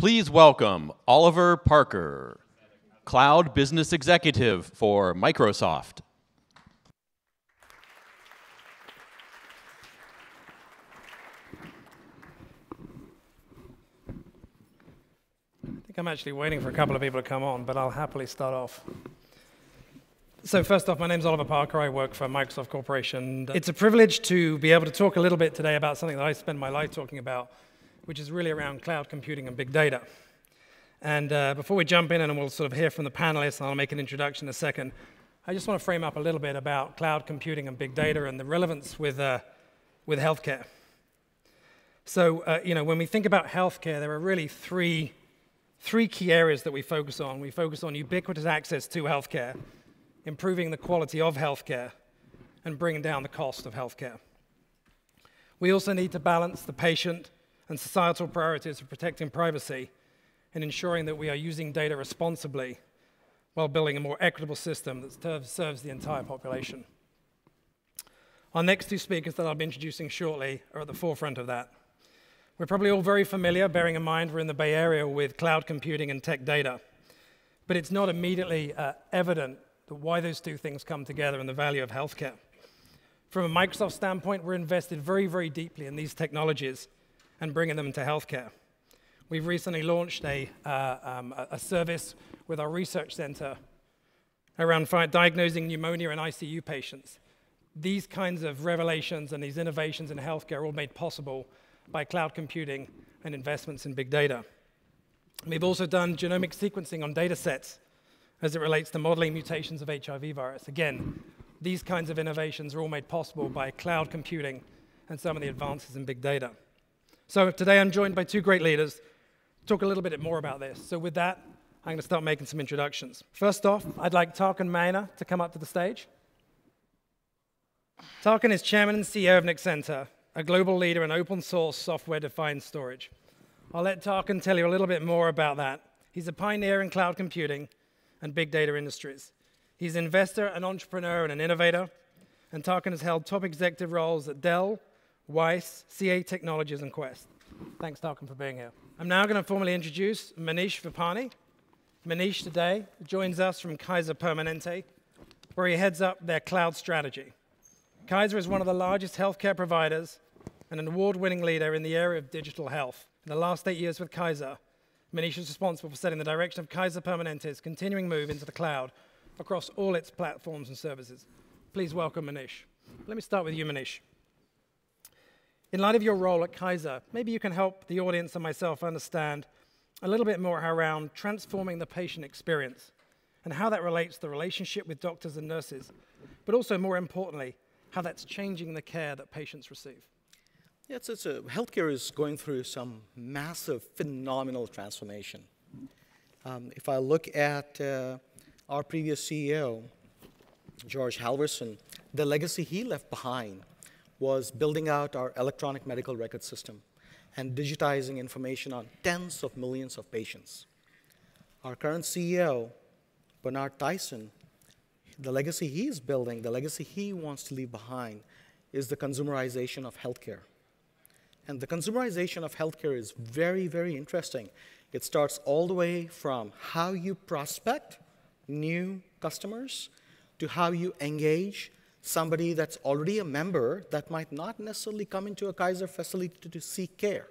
Please welcome Oliver Parker, Cloud Business Executive for Microsoft. I think I'm actually waiting for a couple of people to come on, but I'll happily start off. So first off, my name is Oliver Parker. I work for Microsoft Corporation. It's a privilege to be able to talk a little bit today about something that I spend my life talking about, which is really around cloud computing and big data. And uh, before we jump in and we'll sort of hear from the panelists, and I'll make an introduction in a second, I just want to frame up a little bit about cloud computing and big data and the relevance with, uh, with healthcare. So, uh, you know, when we think about healthcare, there are really three three key areas that we focus on. We focus on ubiquitous access to healthcare, improving the quality of healthcare, and bringing down the cost of healthcare. We also need to balance the patient and societal priorities of protecting privacy and ensuring that we are using data responsibly while building a more equitable system that serves the entire population. Our next two speakers that I'll be introducing shortly are at the forefront of that. We're probably all very familiar, bearing in mind we're in the Bay Area with cloud computing and tech data. But it's not immediately uh, evident why those two things come together and the value of healthcare. From a Microsoft standpoint, we're invested very, very deeply in these technologies and bringing them into healthcare. We've recently launched a, uh, um, a service with our research center around diagnosing pneumonia in ICU patients. These kinds of revelations and these innovations in healthcare are all made possible by cloud computing and investments in big data. We've also done genomic sequencing on data sets as it relates to modeling mutations of HIV virus. Again, these kinds of innovations are all made possible by cloud computing and some of the advances in big data. So today I'm joined by two great leaders to talk a little bit more about this. So with that, I'm going to start making some introductions. First off, I'd like Tarkan Maner to come up to the stage. Tarkan is chairman and CEO of Nexenta, a global leader in open source software defined storage. I'll let Tarkan tell you a little bit more about that. He's a pioneer in cloud computing and big data industries. He's an investor, an entrepreneur, and an innovator. And Tarkan has held top executive roles at Dell, Wyse, CA Technologies, and Quest. Thanks, Tarkan, for being here. I'm now going to formally introduce Manish Vipani. Manish today joins us from Kaiser Permanente, where he heads up their cloud strategy. Kaiser is one of the largest healthcare providers and an award winning leader in the area of digital health. In the last eight years with Kaiser, Manish is responsible for setting the direction of Kaiser Permanente's continuing move into the cloud across all its platforms and services. Please welcome Manish. Let me start with you, Manish. In light of your role at Kaiser, maybe you can help the audience and myself understand a little bit more around transforming the patient experience and how that relates to the relationship with doctors and nurses, but also more importantly, how that's changing the care that patients receive. It's, it's a, healthcare is going through some massive, phenomenal transformation. Um, if I look at uh, our previous CEO, George Halvorson, the legacy he left behind was building out our electronic medical record system and digitizing information on tens of millions of patients. Our current CEO, Bernard Tyson, the legacy he's building, the legacy he wants to leave behind, is the consumerization of healthcare. And the consumerization of healthcare is very, very interesting. It starts all the way from how you prospect new customers to how you engage somebody that's already a member that might not necessarily come into a Kaiser facility to, to seek care.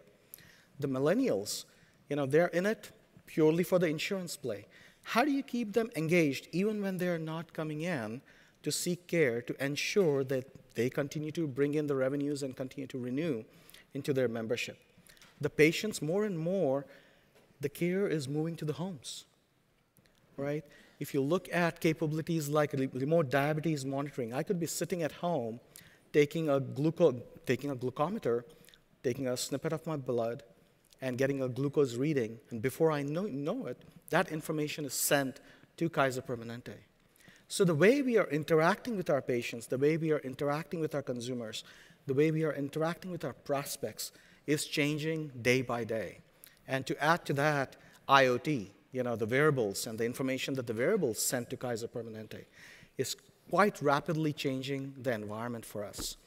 The millennials, you know, they're in it purely for the insurance play. How do you keep them engaged even when they're not coming in to seek care to ensure that they continue to bring in the revenues and continue to renew into their membership? The patients, more and more, the care is moving to the homes, right? If you look at capabilities like remote diabetes monitoring, I could be sitting at home taking a, gluco- taking a glucometer, taking a snippet of my blood, and getting a glucose reading, and before I know, know it, that information is sent to Kaiser Permanente. So the way we are interacting with our patients, the way we are interacting with our consumers, the way we are interacting with our prospects is changing day by day. And to add to that, IoT, you know, the wearables and the information that the wearables send to Kaiser Permanente is quite rapidly changing the environment for us.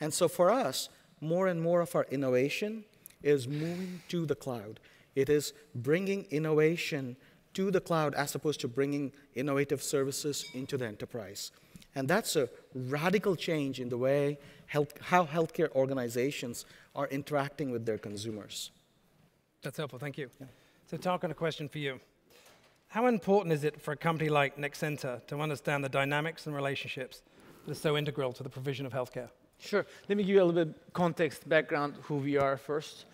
And so for us, more and more of our innovation is moving to the cloud It is bringing innovation to the cloud as opposed to bringing innovative services into the enterprise. And that's a radical change in the way health, how healthcare organizations are interacting with their consumers. That's helpful, thank you. Yeah. So, Tarkan, a question for you. How important is it for a company like Nexenta to understand the dynamics and relationships that are so integral to the provision of healthcare? Sure. Let me give you a little bit context, background, who we are first.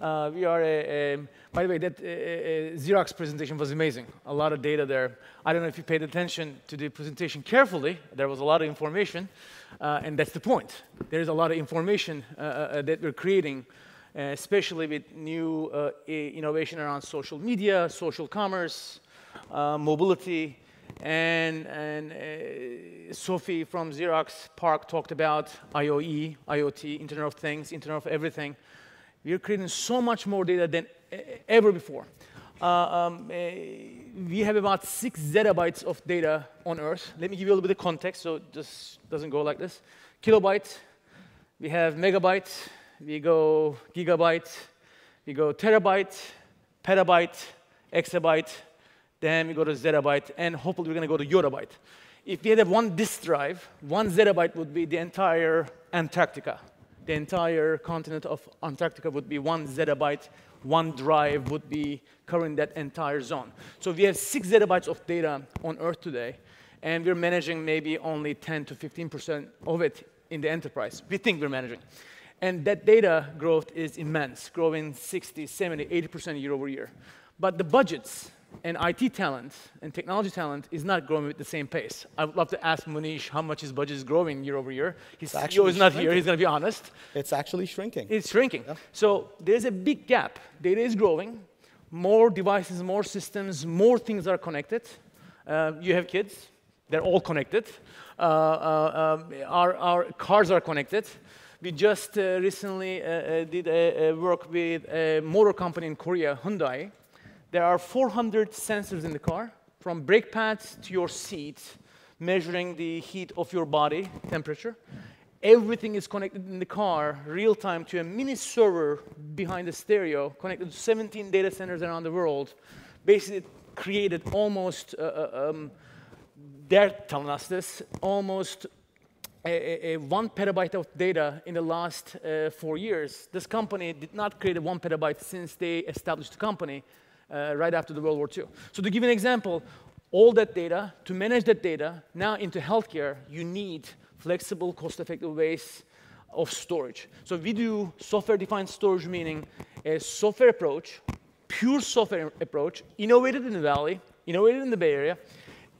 Uh, we are a, a, by the way, that uh, uh, Xerox presentation was amazing. A lot of data there. I don't know if you paid attention to the presentation carefully. There was a lot of information, uh, and that's the point. There is a lot of information uh, uh, that we're creating, especially with new innovation around social media, social commerce, mobility, and, and Sophie from Xerox PARC talked about IoE, IoT, Internet of Things, Internet of Everything. We are creating so much more data than ever before. Uh, um, uh, we have about six zettabytes of data on Earth. Let me give you a little bit of context so it just doesn't go like this. Kilobyte, we have megabyte, we go gigabyte, we go terabyte, petabyte, exabyte, then we go to zettabyte, and hopefully we're going to go to yottabyte. If we had one disk drive, one zettabyte would be the entire Antarctica the entire continent of Antarctica would be one zettabyte, one drive would be covering that entire zone. So we have six zettabytes of data on Earth today, and we're managing maybe only 10 to 15% of it in the enterprise. We think we're managing. And that data growth is immense, growing 60, 70, 80% year over year. But the budgets and IT talent and technology talent is not growing at the same pace. I would love to ask Manish how much his budget is growing year over year. His CEO is not shrinking. here, he's going to be honest. It's actually shrinking. It's shrinking. Yeah. So there's a big gap. Data is growing, more devices, more systems, more things are connected. Uh, you have kids, they're all connected. Uh, uh, um, our, our cars are connected. We just uh, recently uh, uh, did a, a work with a motor company in Korea, Hyundai, there are 400 sensors in the car, from brake pads to your seat, measuring the heat of your body, temperature. Everything is connected in the car, real time, to a mini server behind the stereo, connected to 17 data centers around the world. Basically, created almost, uh, uh um, they're telling us this, almost a, a, one petabyte of data in the last uh, four years. This company did not create a one petabyte since they established the company uh, right after the World War II. So to give an example, all that data, to manage that data, now into healthcare, you need flexible, cost-effective ways of storage. So we do software-defined storage, meaning a software approach, pure software approach, innovated in the Valley, innovated in the Bay Area,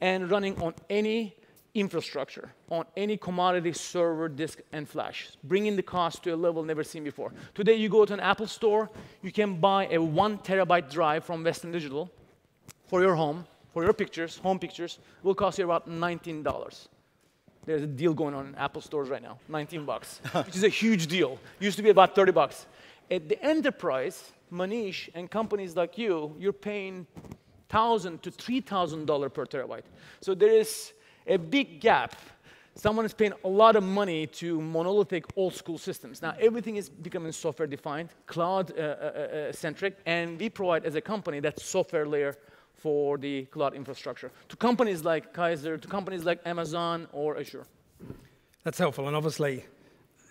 and running on any infrastructure on any commodity server, disk, and flash, bringing the cost to a level never seen before. Today, you go to an Apple store, you can buy a one terabyte drive from Western Digital for your home, for your pictures, home pictures, will cost you about $19. There's a deal going on in Apple stores right now, 19 bucks, which is a huge deal. Used to be about 30 bucks. At the enterprise, Manish and companies like you, you're paying thousand to three thousand dollar per terabyte. So there is a big gap. Someone is paying a lot of money to monolithic old school systems. Now, everything is becoming software defined, cloud uh, uh, uh, centric, and we provide as a company that software layer for the cloud infrastructure to companies like Kaiser, to companies like Amazon or Azure. That's helpful, and obviously,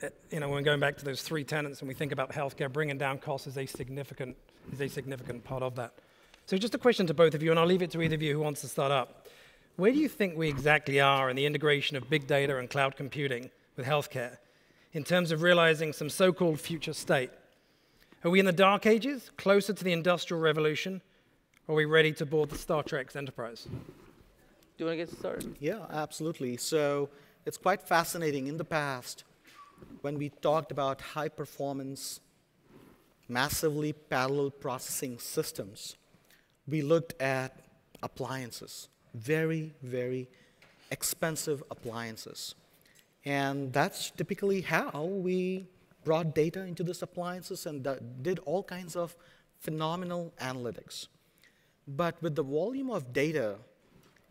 uh, you know, when going back to those three tenants and we think about healthcare, bringing down costs is a significant, is a significant part of that. So just a question to both of you, and I'll leave it to either of you who wants to start up. Where do you think we exactly are in the integration of big data and cloud computing with healthcare in terms of realizing some so called future state? Are we in the dark ages, closer to the industrial revolution, or are we ready to board the Star Trek's Enterprise? Do you want to get started? Yeah, absolutely. So it's quite fascinating. In the past, when we talked about high performance, massively parallel processing systems, we looked at appliances very, very expensive appliances. And that's typically how we brought data into these appliances and did all kinds of phenomenal analytics. But with the volume of data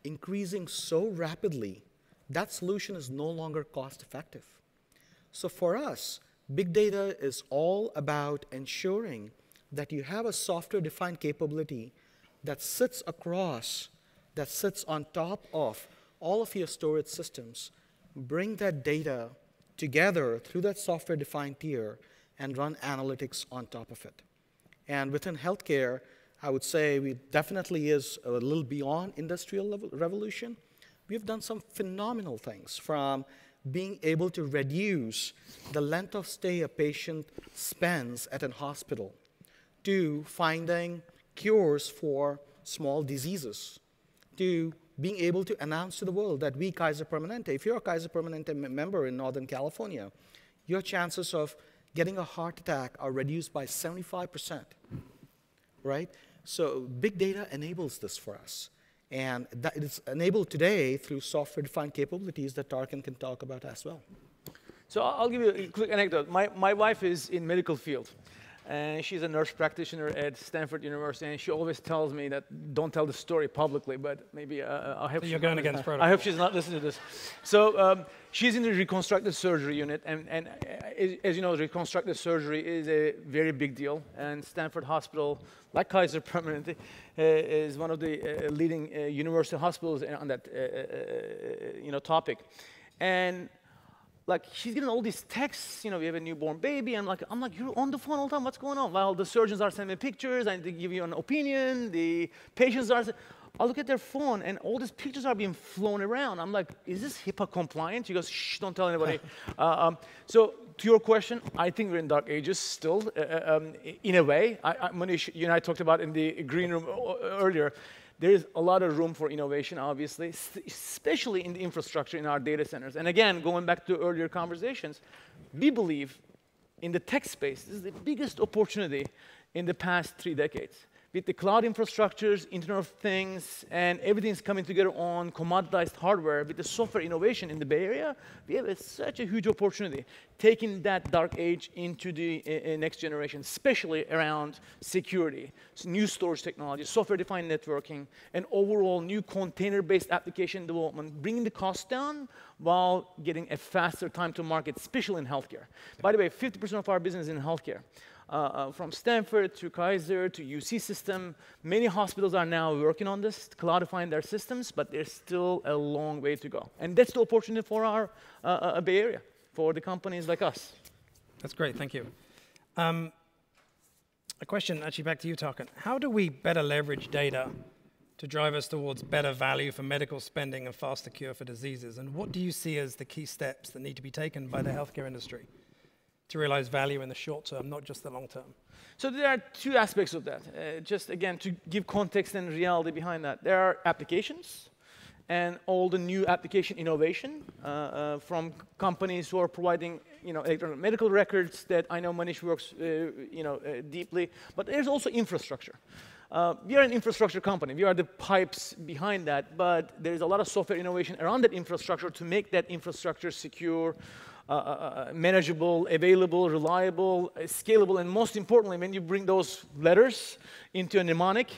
increasing so rapidly, that solution is no longer cost effective. So for us, big data is all about ensuring that you have a software-defined capability that sits across, that sits on top of all of your storage systems, bring that data together through that software-defined tier and run analytics on top of it. And within healthcare, I would say we definitely is a little beyond industrial revolution. We've done some phenomenal things from being able to reduce the length of stay a patient spends at a hospital to finding cures for small diseases to being able to announce to the world that we Kaiser Permanente, if you're a Kaiser Permanente member in Northern California, your chances of getting a heart attack are reduced by 75%, right? So big data enables this for us. And it's enabled today through software-defined capabilities that Tarkan can talk about as well. So I'll give you a quick anecdote. My, my wife is in medical field and she's a nurse practitioner at Stanford University, and she always tells me that don't tell the story publicly, but maybe uh, uh I hope so you're going against protocol. I hope she's not listening to this. So um, she's in the reconstructive surgery unit, and, and uh, as you know, reconstructive surgery is a very big deal, and Stanford Hospital, like Kaiser Permanente, uh, is one of the uh, leading uh, university hospitals on that you know topic, and like she's getting all these texts, you know, we have a newborn baby. I'm like, I'm like, you're on the phone all the time. What's going on? Well, the surgeons are sending me pictures. I need to give you an opinion. The patients are. I look at their phone and all these pictures are being flown around. I'm like, is this HIPAA compliant? She goes, shh, don't tell anybody. uh, um, so to your question, I think we're in dark ages still, uh, uh um, in a way. I, I, Manish, you and I talked about in the green room uh, earlier there is a lot of room for innovation, obviously, especially in the infrastructure in our data centers. And again, going back to earlier conversations, we believe in the tech space, this is the biggest opportunity in the past three decades with the cloud infrastructures, Internet of Things, and everything's coming together on commoditized hardware, with the software innovation in the Bay Area, we have a, such a huge opportunity taking that dark age into the uh, next generation, especially around security, so new storage technology, software-defined networking, and overall new container-based application development, bringing the cost down while getting a faster time to market, especially in healthcare. By the way, 50% of our business is in healthcare. Uh, uh, from Stanford to Kaiser to UC system. Many hospitals are now working on this, cloudifying their systems, but there's still a long way to go. And that's the opportunity for our uh, uh Bay Area, for the companies like us. That's great, thank you. Um, a question actually back to you, Tarkan. How do we better leverage data to drive us towards better value for medical spending and faster cure for diseases? And what do you see as the key steps that need to be taken by the healthcare industry? To realize value in the short term, not just the long term? So there are two aspects of that. Uh, just again, to give context and reality behind that. There are applications and all the new application innovation uh, uh, from companies who are providing you know, electronic medical records that I know Manish works uh, you know, uh, deeply, but there's also infrastructure. Uh, we are an infrastructure company. We are the pipes behind that, but there's a lot of software innovation around that infrastructure to make that infrastructure secure, uh, uh, uh, manageable, available, reliable, scalable, and most importantly, when you bring those letters into a mnemonic,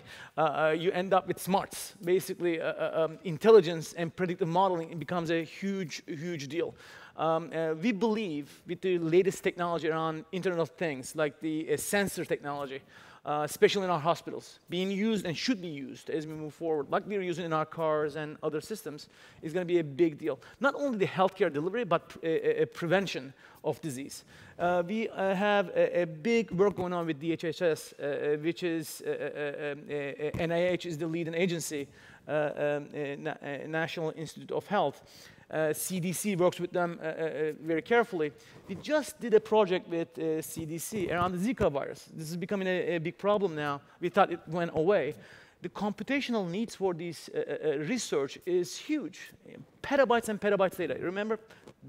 you end up with smarts. Basically, um, intelligence and predictive modeling becomes a huge, huge deal. Um, uh, we believe with the latest technology around Internet of Things, like the uh, sensor technology, uh, especially in our hospitals, being used and should be used as we move forward, like we're using in our cars and other systems, is going to be a big deal. Not only the healthcare delivery, but a, a prevention of disease. Uh, we uh, have a, a, big work going on with DHHS, uh, uh, which is NIH uh, is the leading agency, um, National Institute of Health. Uh, CDC works with them uh, uh, very carefully. We just did a project with CDC around the Zika virus. This is becoming a, a big problem now. We thought it went away the computational needs for this uh, uh, research is huge. Petabytes and petabytes data. Remember,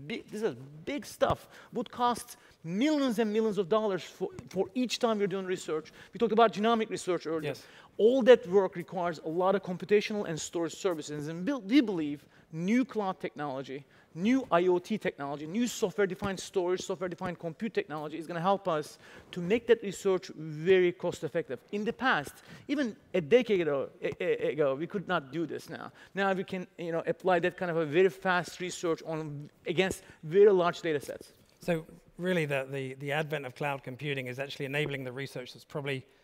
big, this is big stuff. Would cost millions and millions of dollars for, for each time you're doing research. We talked about genomic research earlier. Yes. All that work requires a lot of computational and storage services. And we believe new cloud technology, new IoT technology, new software-defined storage, software-defined compute technology is going to help us to make that research very cost-effective. In the past, even a decade ago, ago, we could not do this now. Now we can you know, apply that kind of a very fast research on, against very large data sets. So really the, the, the advent of cloud computing is actually enabling the research that's probably –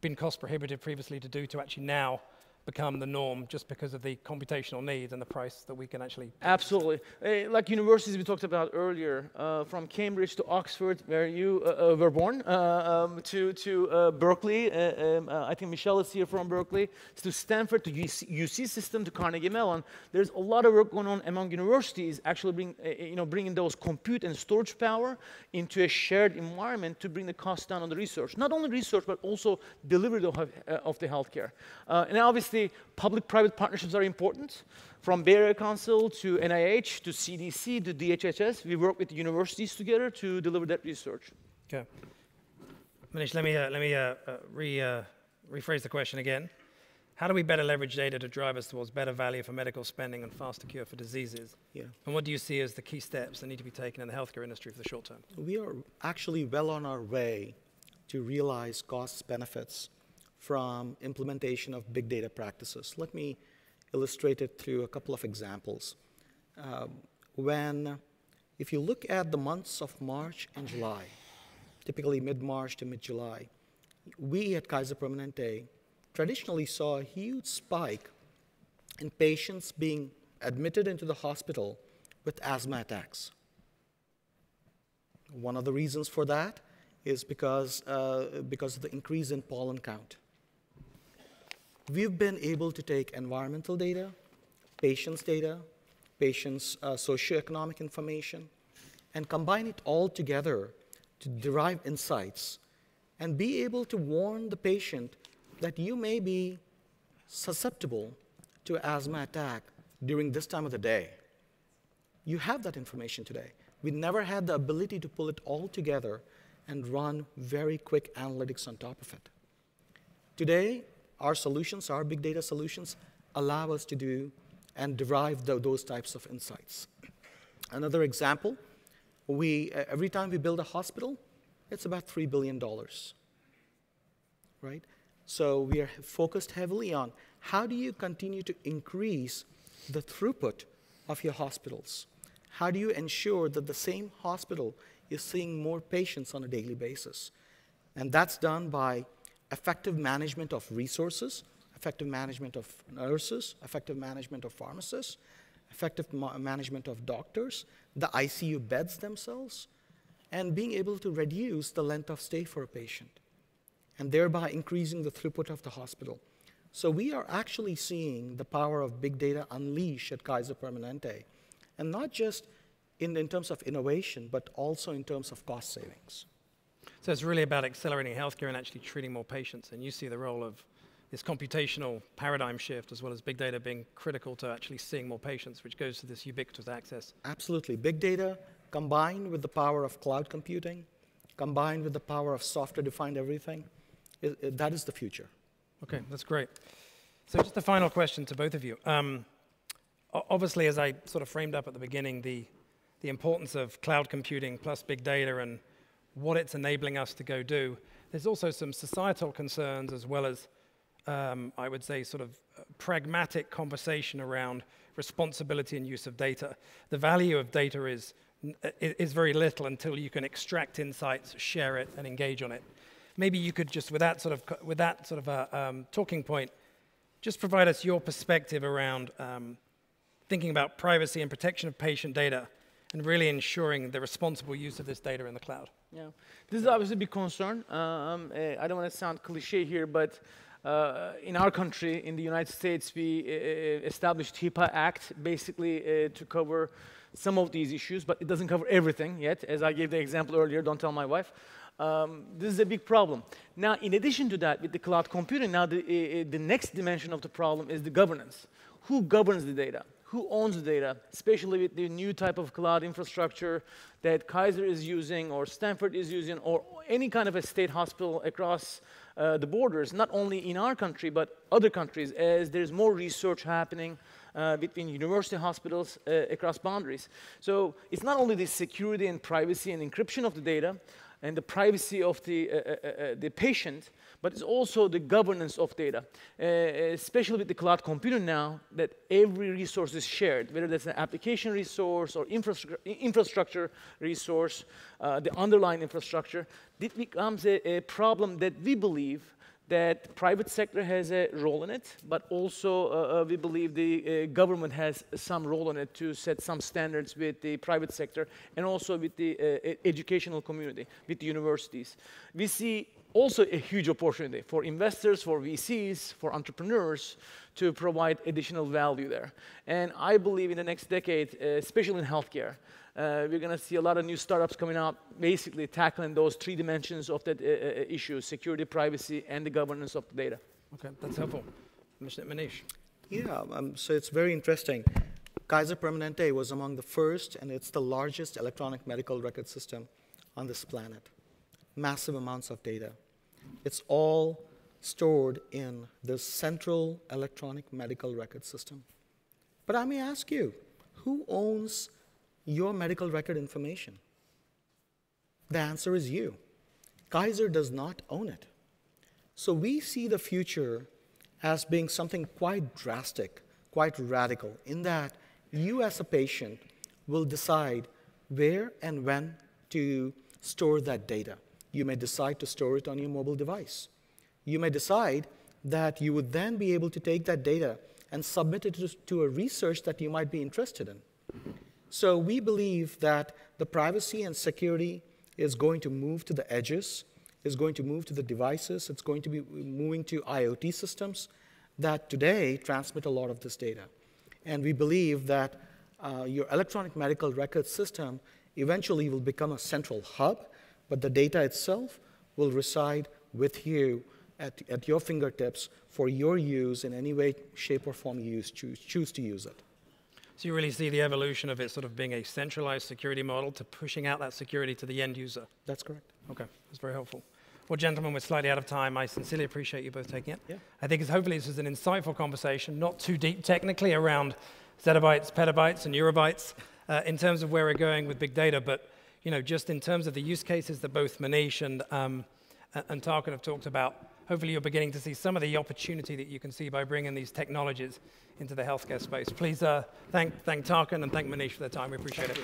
been cost prohibitive previously to do to actually now become the norm just because of the computational needs and the price that we can actually. Absolutely. Uh, like universities we talked about earlier, uh, from Cambridge to Oxford, where you uh, uh were born, uh, um, to, to uh, Berkeley, um, I think Michelle is here from Berkeley, to Stanford, to UC, UC, system, to Carnegie Mellon. There's a lot of work going on among universities, actually bring, you know, bringing those compute and storage power into a shared environment to bring the cost down on the research. Not only research, but also delivery of, of the healthcare. and obviously, obviously, public-private partnerships are important. From Bay Area Council to NIH to CDC to DHHS, we work with universities together to deliver that research. Okay. Manish, let me, uh, let me uh, uh, re, uh, rephrase the question again. How do we better leverage data to drive us towards better value for medical spending and faster cure for diseases? Yeah. And what do you see as the key steps that need to be taken in the healthcare industry for the short term? We are actually well on our way to realize cost benefits from implementation of big data practices. Let me illustrate it through a couple of examples. Uh, when, if you look at the months of March and July, typically mid-March to mid-July, we at Kaiser Permanente traditionally saw a huge spike in patients being admitted into the hospital with asthma attacks. One of the reasons for that is because, uh, because of the increase in pollen count we've been able to take environmental data, patients' data, patients' uh, socioeconomic information, and combine it all together to derive insights and be able to warn the patient that you may be susceptible to asthma attack during this time of the day. You have that information today. We never had the ability to pull it all together and run very quick analytics on top of it. Today, our solutions, our big data solutions, allow us to do and derive the, those types of insights. Another example, we, every time we build a hospital, it's about $3 billion, right? So we are focused heavily on how do you continue to increase the throughput of your hospitals? How do you ensure that the same hospital is seeing more patients on a daily basis? And that's done by effective management of resources, effective management of nurses, effective management of pharmacists, effective ma management of doctors, the ICU beds themselves, and being able to reduce the length of stay for a patient, and thereby increasing the throughput of the hospital. So we are actually seeing the power of big data unleash at Kaiser Permanente, and not just in, in terms of innovation, but also in terms of cost savings. So it's really about accelerating healthcare and actually treating more patients. And you see the role of this computational paradigm shift as well as big data being critical to actually seeing more patients, which goes to this ubiquitous access. Absolutely. Big data combined with the power of cloud computing, combined with the power of software defined everything, it, it, that is the future. Okay, that's great. So just a final question to both of you. Um, obviously, as I sort of framed up at the beginning, the, the importance of cloud computing plus big data and what it's enabling us to go do. There's also some societal concerns as well as, um, I would say, sort of uh, pragmatic conversation around responsibility and use of data. The value of data is, is very little until you can extract insights, share it, and engage on it. Maybe you could just, with that sort of, with that sort of a uh, um, talking point, just provide us your perspective around um, thinking about privacy and protection of patient data and really ensuring the responsible use of this data in the cloud. Yeah, this is obviously a big concern. Um, uh, I don't want to sound cliche here, but uh, in our country, in the United States, we uh, established HIPAA Act basically uh, to cover some of these issues, but it doesn't cover everything yet. As I gave the example earlier, don't tell my wife. Um, this is a big problem. Now, in addition to that, with the cloud computing, now the, the next dimension of the problem is the governance. Who governs the data? Who owns the data, especially with the new type of cloud infrastructure that Kaiser is using or Stanford is using or any kind of a state hospital across uh, the borders, not only in our country, but other countries, as there's more research happening uh, between university hospitals uh, across boundaries. So it's not only the security and privacy and encryption of the data and the privacy of the, uh, uh, uh, the patient, but it's also the governance of data, uh, especially with the cloud computing now, that every resource is shared, whether that's an application resource or infrastru infrastructure resource, uh, the underlying infrastructure. This becomes a, a problem that we believe that private sector has a role in it, but also uh, uh, we believe the uh, government has some role in it to set some standards with the private sector and also with the uh, educational community, with the universities. We see also a huge opportunity for investors, for VCs, for entrepreneurs to provide additional value there. And I believe in the next decade, uh, especially in healthcare, uh, we're going to see a lot of new startups coming up, basically tackling those three dimensions of that uh, uh issue, security, privacy, and the governance of the data. Okay, that's helpful. Mr. Manish. Yeah, um, so it's very interesting. Kaiser Permanente was among the first, and it's the largest electronic medical record system on this planet. Massive amounts of data. It's all stored in the central electronic medical record system. But I may ask you, who owns your medical record information? The answer is you. Kaiser does not own it. So we see the future as being something quite drastic, quite radical, in that you as a patient will decide where and when to store that data. You may decide to store it on your mobile device. You may decide that you would then be able to take that data and submit it to a research that you might be interested in. So we believe that the privacy and security is going to move to the edges, is going to move to the devices, it's going to be moving to IoT systems that today transmit a lot of this data. And we believe that uh, your electronic medical record system eventually will become a central hub, but the data itself will reside with you at, at your fingertips for your use in any way, shape, or form you use, choose, choose to use it. So you really see the evolution of it sort of being a centralized security model to pushing out that security to the end user. That's correct. Okay, that's very helpful. Well, gentlemen, we're slightly out of time. I sincerely appreciate you both taking it. Yeah. I think it's, hopefully this is an insightful conversation, not too deep technically around zettabytes, petabytes, and eurobytes uh, in terms of where we're going with big data, but you know, just in terms of the use cases that both Manish and, um, and Tarkan have talked about, hopefully you're beginning to see some of the opportunity that you can see by bringing these technologies into the healthcare space. Please uh, thank, thank Tarkan and thank Manish for their time. We appreciate it.